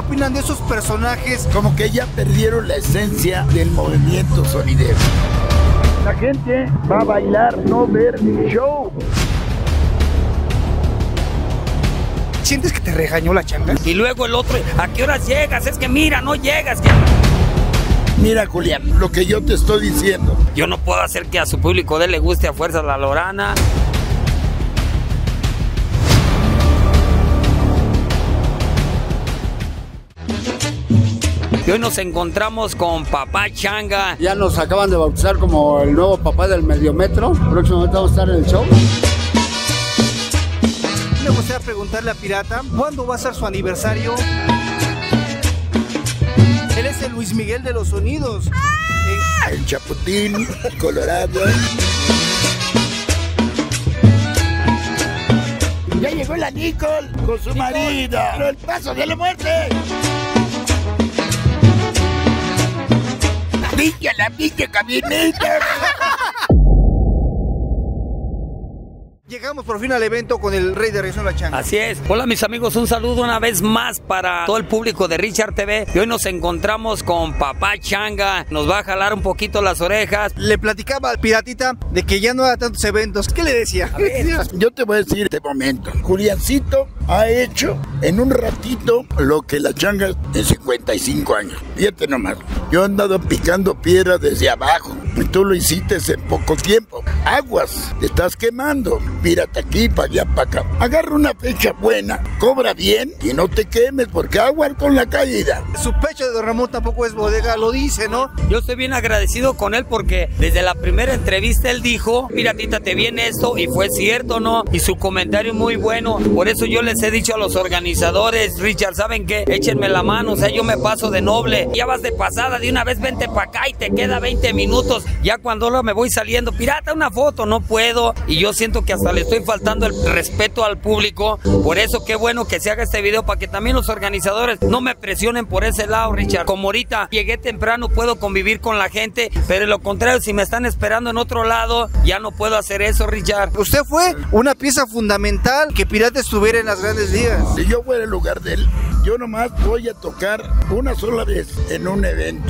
opinan de esos personajes? Como que ya perdieron la esencia del movimiento sonidero. La gente va a bailar, no ver mi show. ¿Sientes que te regañó la changa? Y luego el otro, ¿a qué horas llegas? Es que mira, no llegas. Mira, Julián, lo que yo te estoy diciendo. Yo no puedo hacer que a su público de le guste a fuerza la Lorana. Y hoy nos encontramos con Papá Changa. Ya nos acaban de bautizar como el nuevo papá del Mediometro. Próximamente vamos a estar en el show. Me gustaría preguntarle a Pirata, ¿cuándo va a ser su aniversario? Él es el Luis Miguel de los sonidos. Ah, el Chaputín, Colorado. Ya llegó la Nicole con su marido. el paso de la muerte. La pinche camioneta. Llegamos por fin al evento con el rey de Rizón La Changa. Así es. Hola mis amigos, un saludo una vez más para todo el público de Richard TV. Y hoy nos encontramos con Papá Changa. Nos va a jalar un poquito las orejas. Le platicaba al piratita de que ya no haga tantos eventos. ¿Qué le decía? Yo te voy a decir este momento. Juliancito ha hecho en un ratito lo que la changa en 55 años. Fíjate nomás. Yo he andado picando piedra desde abajo. Y tú lo hiciste en poco tiempo. Aguas, te estás quemando mírate aquí, para allá, para acá. Agarra una fecha buena, cobra bien y no te quemes porque agua con la caída. Su pecho de Don Ramón tampoco es bodega, lo dice, ¿no? Yo estoy bien agradecido con él porque desde la primera entrevista él dijo, piratita, te viene esto y fue cierto, ¿no? Y su comentario muy bueno. Por eso yo les he dicho a los organizadores, Richard, ¿saben qué? Échenme la mano, o sea, yo me paso de noble. Ya vas de pasada, de una vez vente para acá y te queda 20 minutos. Ya cuando me voy saliendo, pirata, una foto, no puedo. Y yo siento que hasta le estoy faltando el respeto al público. Por eso qué bueno que se haga este video para que también los organizadores no me presionen por ese lado, Richard. Como ahorita llegué temprano, puedo convivir con la gente, pero lo contrario, si me están esperando en otro lado, ya no puedo hacer eso, Richard. Usted fue una pieza fundamental que Pirata estuviera en las grandes ligas. Si yo fuera el lugar de él, yo nomás voy a tocar una sola vez en un evento,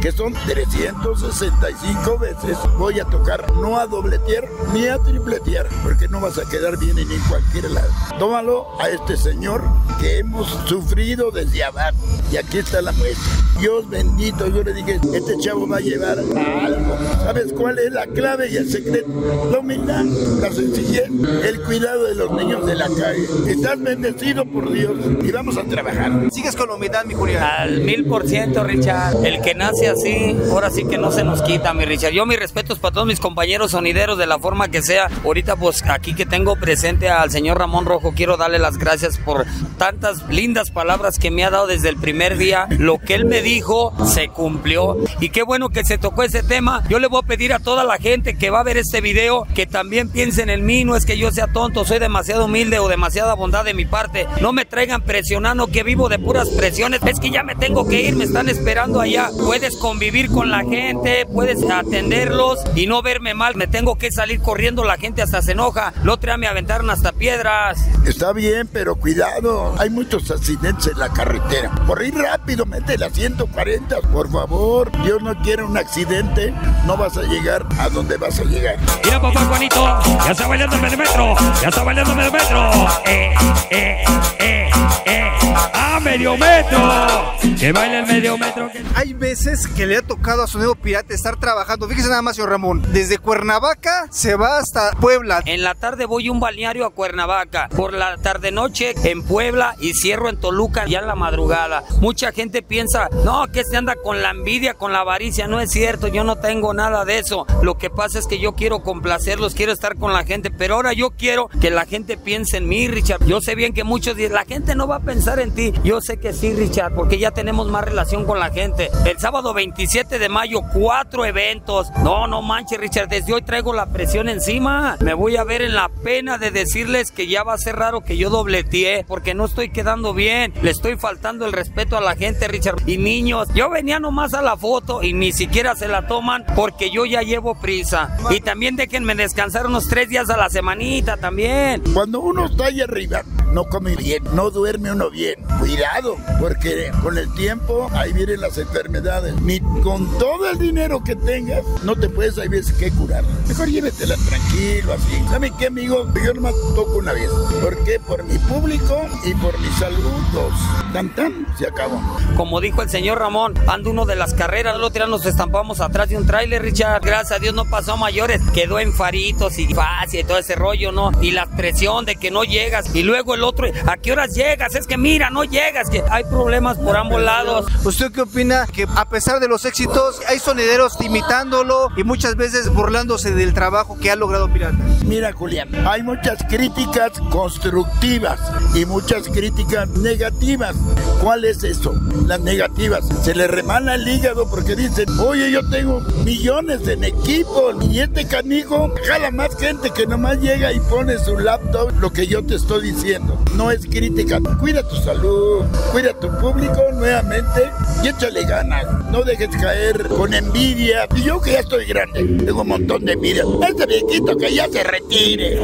que son 365 veces. Voy a tocar no a dobletear ni a tripletear, porque no vas a quedar bien en cualquier lado. Tómalo a este señor que hemos sufrido desde abajo. Y aquí está la muestra. Dios bendito, yo le dije, este chavo va a llevar algo. ¿Sabes cuál es la clave y el secreto? La humildad, la sencillez, el cuidado de los niños de la calle. Estás bendecido por Dios y vamos a trabajar. ¿Sigues con la humildad, mi Julián? Al mil por ciento, Richard. El que nace así, ahora sí que no se nos quita, mi Richard. Yo mis respetos para todos mis compañeros sonideros de la forma que sea. Ahorita pues aquí que tengo presente al señor Ramón Rojo, quiero darle las gracias por tantas lindas palabras que me ha dado desde el primer día. Lo que él me dijo se cumplió. Y qué bueno que se tocó ese tema. Yo le voy a pedir a toda la gente que va a ver este video que también piensen en mí. No es que yo sea tonto, soy demasiado humilde o demasiada bondad de mi parte. No me traigan presionando que vivo de puras presiones. Es que ya me tengo que ir, me están esperando allá. Puedes convivir con la gente, puedes atenderlos y no verme mal. Me tengo que salir corriendo, la gente hasta se enoja. El otro día me aventaron hasta piedras. Está bien, pero cuidado. Hay muchos accidentes en la carretera. Por ir rápido, mete la 140, por favor. Dios no quiere un accidente. No vas a llegar a donde vas a llegar. Mira, papá Juanito. Ya está bailando medio metro. Ya está bailando medio metro. Eh, eh, eh, eh. ¡Ah, medio metro! Que baile el medio metro. Hay veces que le ha tocado a su nuevo pirata estar trabajando. Fíjese nada más, señor Ramón. Desde Cuernavaca se va hasta Puebla. En la tarde voy a un balneario a Cuernavaca. Por la tarde-noche en Puebla y cierro en Toluca ya en la madrugada. Mucha gente piensa, no, que se anda con la envidia, con la avaricia. No es cierto, yo no tengo nada de eso. Lo que pasa es que yo quiero complacerlos, quiero estar con la gente. Pero ahora yo quiero que la gente piense en mí, Richard. Yo sé bien que muchos dicen, la gente no va a pensar en ti. Yo sé que sí, Richard, porque ya tenemos más relación con la gente. El sábado 27 de mayo, cuatro eventos. No, no manches, Richard, desde hoy traigo la presión encima. Me voy a ver en la pena de decirles que ya va a ser raro que yo dobleteé, porque no estoy quedando bien. Le estoy faltando el respeto a la gente, Richard. Y niños, yo venía nomás a la foto y ni siquiera se la toman porque yo ya llevo prisa. Y también déjenme descansar unos tres días a la semanita también. Cuando uno está ahí arriba, no come bien, no duerme uno bien. Cuidado, porque con el tiempo ahí vienen las enfermedades. Ni con todo el dinero que tengas, no te puedes, hay veces que curar. Mejor llévetela tranquilo, así. ¿Saben qué, amigo? Yo nomás toco una vez. ¿Por qué? Por mi público y por mi salud. Dos. Tan, tan, se acabó. Como dijo el señor Ramón, ando uno de las carreras, otro día nos estampamos atrás de un tráiler, Richard. Gracias a Dios no pasó a mayores. Quedó en faritos y fácil y todo ese rollo, ¿no? Y la presión de que no llegas. Y luego el otro, ¿a qué horas llegas? Es que mira, no llegas. Que hay problemas por ambos lados. ¿Usted qué opina? Que a pesar de los éxitos, hay sonideros imitándolo y muchas veces burlándose del trabajo que ha logrado Pirata. Mira, Julián, hay muchas críticas constructivas y muchas críticas negativas. ¿Cuál es eso? Las negativas. Se le remana el hígado porque dicen, oye, yo tengo millones en equipo y este canijo jala más gente que nomás llega y pone su laptop lo que yo te estoy diciendo. No es crítica. Cuida tu salud, cuida tu público nuevamente y échale ganas. No dejes caer con envidia. Y yo que ya estoy grande, tengo un montón de envidia. Este viejito que ya se retire.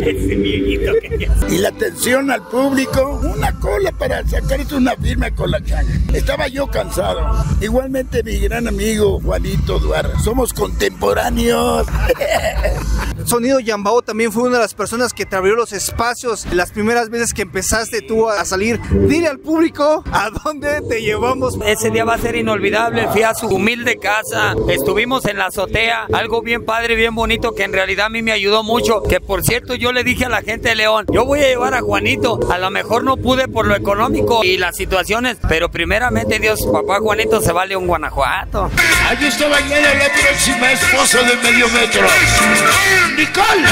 Ese viejito que ya... Y la atención al público, una cola para sacarse una firma con la changa. Estaba yo cansado. Igualmente mi gran amigo Juanito Duarte. Somos contemporáneos. Sonido Yambao también fue una de las personas que te abrió los espacios las primeras veces que empezaste tú a salir. Dile al público a dónde te llevamos. Ese día va a ser inolvidable. Fui a su humilde casa. Estuvimos en la azotea. Algo bien padre, bien bonito que en realidad a mí me ayudó mucho. Que por cierto, yo le dije a la gente de León, yo voy a llevar a Juanito. A lo mejor no pude por lo económico y las situaciones, pero primeramente Dios, papá Juanito se va a León, Guanajuato. Allí está mañana la próxima esposa de medio metro. Nicole.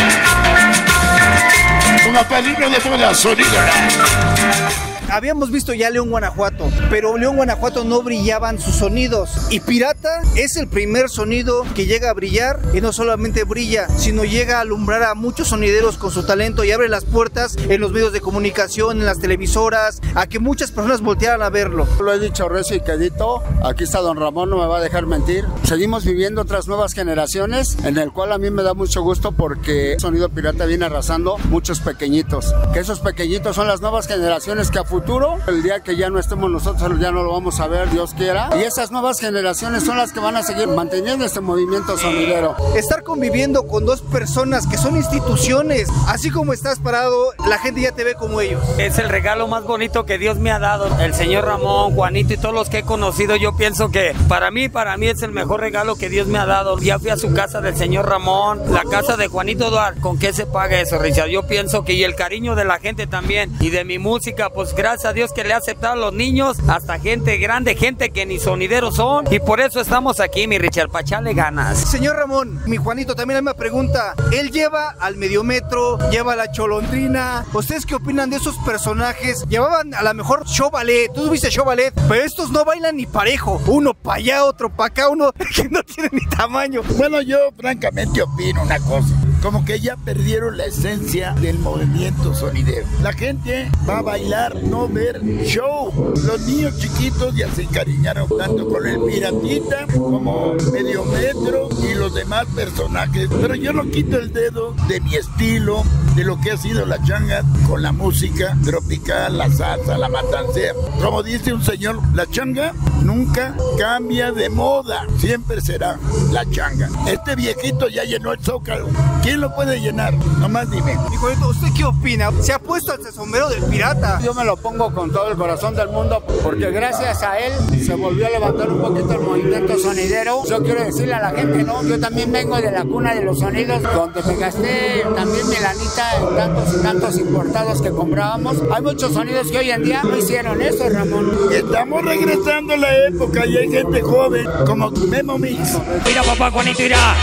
Como padrino de toda la sonido. Habíamos visto ya León Guanajuato, pero León Guanajuato no brillaban sus sonidos. Y Pirata es el primer sonido que llega a brillar y no solamente brilla, sino llega a alumbrar a muchos sonideros con su talento y abre las puertas en los medios de comunicación, en las televisoras, a que muchas personas voltearan a verlo. Lo he dicho recio y quedito, aquí está don Ramón, no me va a dejar mentir. Seguimos viviendo otras nuevas generaciones, en el cual a mí me da mucho gusto porque Sonido Pirata viene arrasando muchos pequeñitos. Que esos pequeñitos son las nuevas generaciones que a futuro, el día que ya no estemos nosotros, ya no lo vamos a ver, Dios quiera. Y esas nuevas generaciones son las que van a seguir manteniendo este movimiento sonidero. Estar conviviendo con dos personas que son instituciones, así como estás parado, la gente ya te ve como ellos. Es el regalo más bonito que Dios me ha dado. El señor Ramón, Juanito y todos los que he conocido, yo pienso que para mí, para mí es el mejor regalo que Dios me ha dado. Ya fui a su casa del señor Ramón, la casa de Juanito Duarte. ¿Con qué se paga eso, Richard? Yo pienso que y el cariño de la gente también y de mi música, pues gracias a Dios que le ha aceptado a los niños, hasta gente grande, gente que ni sonideros son. Y por eso estamos aquí, mi Richard, pachale ganas. Señor Ramón, mi Juanito, también me pregunta, él lleva al mediometro, lleva a la cholondrina. ¿Ustedes qué opinan de esos personajes? Llevaban a lo mejor show ballet, tú viste show ballet, pero estos no bailan ni parejo. Uno para allá, otro para acá, uno que no tiene ni tamaño. Bueno, yo francamente opino una cosa. Como que ya perdieron la esencia del movimiento sonidero. La gente va a bailar, no ver show. Los niños chiquitos ya se encariñaron tanto con el piratita como medio metro y los demás personajes. Pero yo no quito el dedo de mi estilo, de lo que ha sido la changa con la música tropical, la salsa, la matancea. Como dice un señor, la changa nunca cambia de moda. Siempre será la changa. Este viejito ya llenó el zócalo. ¿Quién lo puede llenar? Nomás dime. Juanito, ¿usted qué opina? ¿Se ha puesto al sombrero del pirata? Yo me lo pongo con todo el corazón del mundo porque gracias a él se volvió a levantar un poquito el movimiento sonidero. Yo quiero decirle a la gente, ¿no? Yo también vengo de la cuna de los sonidos donde me gasté también mi lanita en tantos y tantos importados que comprábamos. Hay muchos sonidos que hoy en día no hicieron eso, Ramón. Estamos regresando a la época hay gente joven como Memo Mix. Mira, papá Juanito, mira.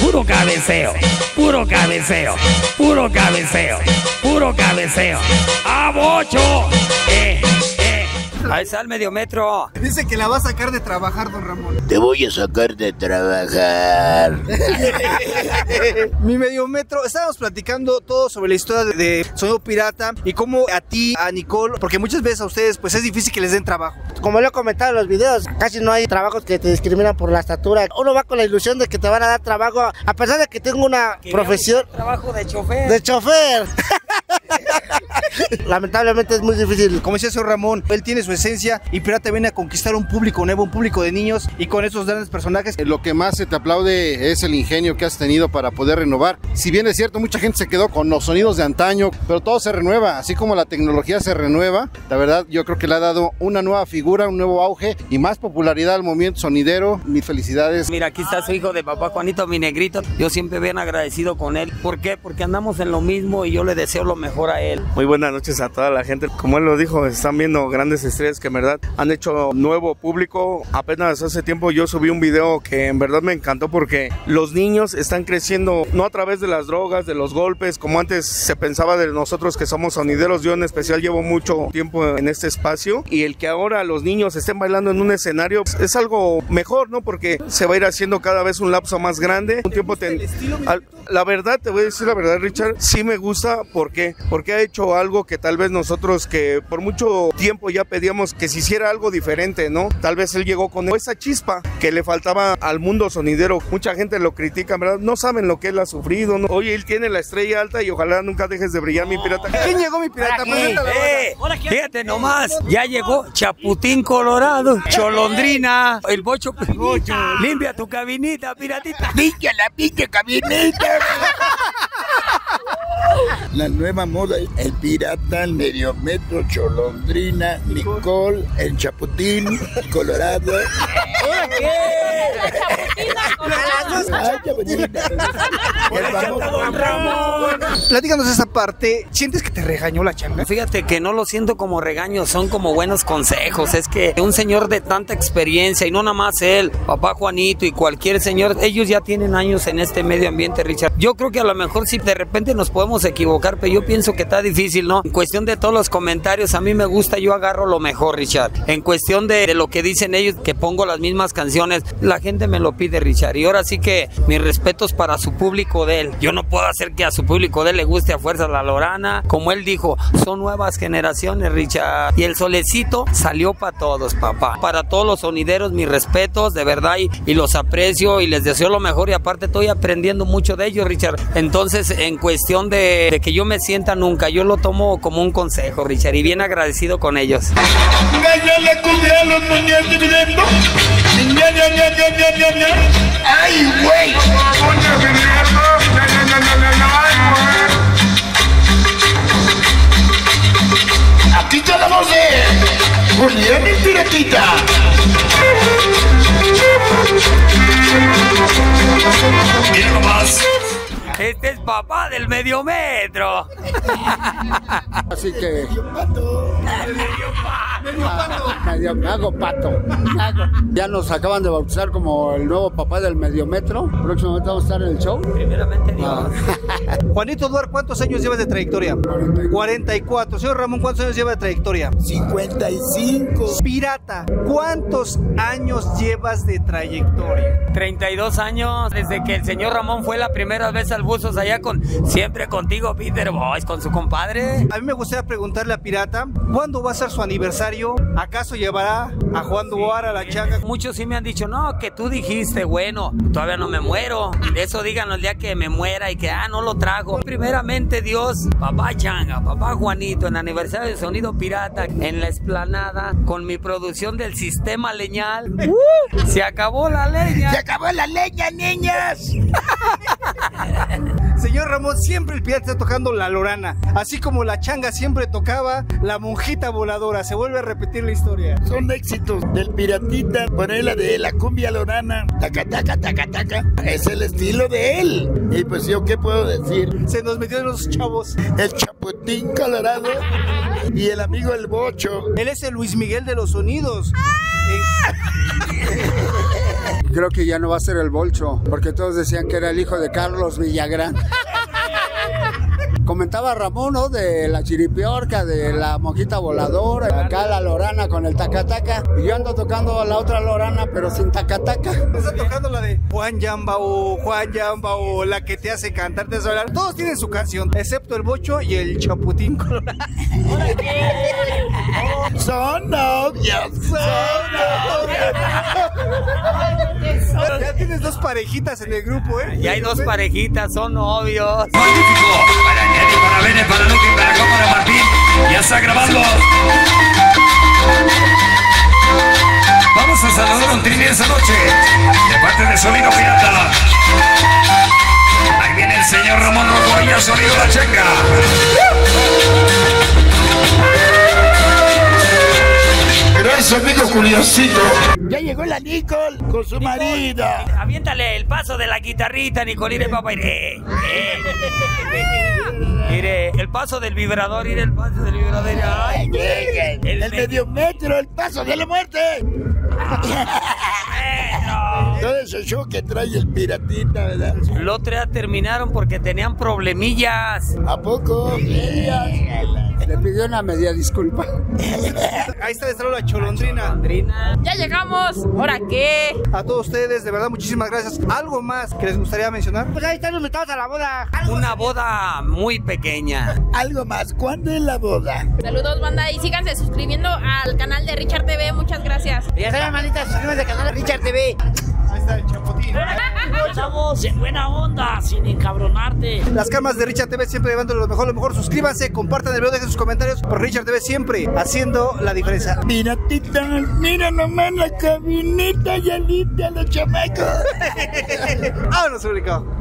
Puro cabeceo, puro cabeceo, puro cabeceo, puro cabeceo. ¡A bocho! Eh. Ahí está el medio metro. Dice que la va a sacar de trabajar, don Ramón. Te voy a sacar de trabajar. Mi mediometro, estábamos platicando todo sobre la historia de, de Sonido Pirata y cómo a ti, a Nicole, porque muchas veces a ustedes pues es difícil que les den trabajo. Como lo he comentado en los videos, casi no hay trabajos que te discriminan por la estatura. Uno va con la ilusión de que te van a dar trabajo, a pesar de que tengo una profesión Trabajo de chofer. de chofer. Lamentablemente es muy difícil. Como decía señor Ramón, él tiene su esencia y Pirata viene a conquistar un público nuevo, un público de niños y con esos grandes personajes. Lo que más se te aplaude es el ingenio que has tenido para poder renovar. Si bien es cierto, mucha gente se quedó con los sonidos de antaño, pero todo se renueva, así como la tecnología se renueva. La verdad, yo creo que le ha dado una nueva figura, un nuevo auge y más popularidad al movimiento sonidero. Mis felicidades. Mira, aquí está su hijo de papá Juanito, mi negrito. Yo siempre bien agradecido con él. ¿Por qué? Porque andamos en lo mismo y yo le deseo lo mejor a él. Muy buenas noches a toda la gente. Como él lo dijo, están viendo grandes estrellas que en verdad han hecho nuevo público. Apenas hace tiempo yo subí un video que en verdad me encantó porque los niños están creciendo no a través de las drogas, de los golpes, como antes se pensaba de nosotros que somos sonideros. Yo en especial llevo mucho tiempo en este espacio y el que ahora los niños estén bailando en un escenario es algo mejor, ¿no? Porque se va a ir haciendo cada vez un lapso más grande. Un tiempo te... La verdad, te voy a decir la verdad, Richard, sí me gusta. ¿Por qué? Porque ha hecho algo que tal vez nosotros que por mucho tiempo ya pedíamos que se hiciera algo diferente, ¿no? Tal vez él llegó con esa chispa que le faltaba al mundo sonidero. Mucha gente lo critica, ¿verdad? No saben lo que él ha sufrido. ¿no? Oye, él tiene la estrella alta y ojalá nunca dejes de brillar, mi pirata. ¿Quién llegó, mi pirata? Eh, fíjate nomás, ya llegó Chaputín Colorado, Cholondrina, el bocho. Limpia tu cabinita, piratita. Pique la pique cabinita. La nueva moda, el pirata, el medio metro, Cholondrina, Nicole, el Chaputín, Colorado. Chaputina. Platícanos esa parte. ¿Sientes que te regañó la changa? Fíjate que no lo siento como regaños, son como buenos consejos. Es que un señor de tanta experiencia, y no nada más él, papá Juanito y cualquier señor, ellos ya tienen años en este medio ambiente, Richard. Yo creo que a lo mejor si de repente nos podemos equivocar, pero yo pienso que está difícil, ¿no? En cuestión de todos los comentarios, a mí me gusta, yo agarro lo mejor, Richard. En cuestión de, de lo que dicen ellos, que pongo las mismas canciones, la gente me lo pide, Richard. Y ahora sí que mis respetos para su público de él. Yo no puedo hacer que a su público de él le guste a fuerza la Lorana. Como él dijo, son nuevas generaciones, Richard. Y el solecito salió para todos, papá. Para todos los sonideros, mis respetos, de verdad, y, y los aprecio y les deseo lo mejor. Y aparte estoy aprendiendo mucho de ellos, Richard. Entonces, en cuestión de, de que yo me sienta nunca, yo lo tomo como un consejo, Richard, y bien agradecido con ellos. ¡Ay, güey! Aquí voz de Julián Piratita. Es papá del medio metro. Así que. Medio me hago pato. Me hago. Ya nos acaban de bautizar como el nuevo papá del mediometro. Próximamente vamos a estar en el show. Primeramente, Dios. Juanito Duar, ¿cuántos años llevas de trayectoria? 44. Señor Ramón, ¿cuántos años lleva de trayectoria? 55. Pirata, ¿cuántos años llevas de trayectoria? 32 años desde que el señor Ramón fue la primera vez al Buzos allá con siempre contigo Peter Boys con su compadre. A mí me gustaría preguntarle a Pirata, ¿cuándo va a ser su aniversario? ¿Acaso llevará a Juan Duar a la changa? Muchos sí me han dicho, no, que tú dijiste, bueno, todavía no me muero. Eso díganlo el día que me muera y que, ah, no lo trago. Primeramente, Dios, papá Changa, papá Juanito, en aniversario de Sonido Pirata, en la esplanada, con mi producción del sistema leñal. ¡Uh! se acabó la leña. ¡Se acabó la leña, niñas! Señor Ramón, siempre el pirata está tocando la lorana, así como la changa siempre tocaba la monjita voladora. Se vuelve a repetir la historia. Son éxitos del piratita. Poner la de la cumbia lorana. Taca, taca, taca, taca. Es el estilo de él. Y pues yo, ¿qué puedo decir? Se nos metieron los chavos. El chaputín colorado y el amigo el bocho. Él es el Luis Miguel de los sonidos. Creo que ya no va a ser el bolcho, porque todos decían que era el hijo de Carlos Villagrán. Comentaba Ramón, ¿no? De la chiripiorca, de la mojita voladora, acá la lorana con el tacataca. Y yo ando tocando la otra lorana, pero sin tacataca. Está tocando la de Juan Yamba o Juan Yamba o la que te hace cantar, te hace hablar. Todos tienen su canción, excepto el bocho y el chaputín colorado. Son novios, son novios. Ya tienes dos parejitas en el grupo, ¿eh? Y hay dos parejitas, son novios. Magnífico. Para Neri, para Bene, para Luqui, para Juan, para Martín. Ya está grabando. Vamos a saludar a un trini esa noche. De parte de Sonido Pirata. Ahí viene el señor Ramón Rocoya, Sonido La Chenga. Gracias, amigo curiosito. Ya llegó la Nicole con su marido. Aviéntale el paso de la guitarrita, Nicoline, papá. Iré. Eh. Mire, el paso del vibrador, iré el paso del vibrador. Ay, Lleguen. el El medio metro, el paso de la muerte. Todo ese show que trae el piratita, ¿verdad? El otro día terminaron porque tenían problemillas. ¿A poco? Le pidió una media disculpa. Ahí está de estar la cholondrina. Ya llegamos. ¿Ahora qué? A todos ustedes, de verdad, muchísimas gracias. ¿Algo más que les gustaría mencionar? Pues ahí están los invitados a la boda. Una boda muy pequeña. Algo más, ¿cuándo es la boda? Saludos, banda. Y síganse suscribiendo al canal de Richard TV. Muchas gracias. Y ya saben, manitas, suscríbanse al canal de Richard TV. Ahí está el chapotín. Estamos en buena onda, sin encabronarte. Las camas de Richard TV siempre llevando lo mejor, lo mejor. Suscríbanse, compartan el video, dejen sus comentarios. Por Richard TV siempre haciendo la diferencia. Piratita, mira nomás la cabinita, ya limpia los chamacos. ¡Vámonos, público!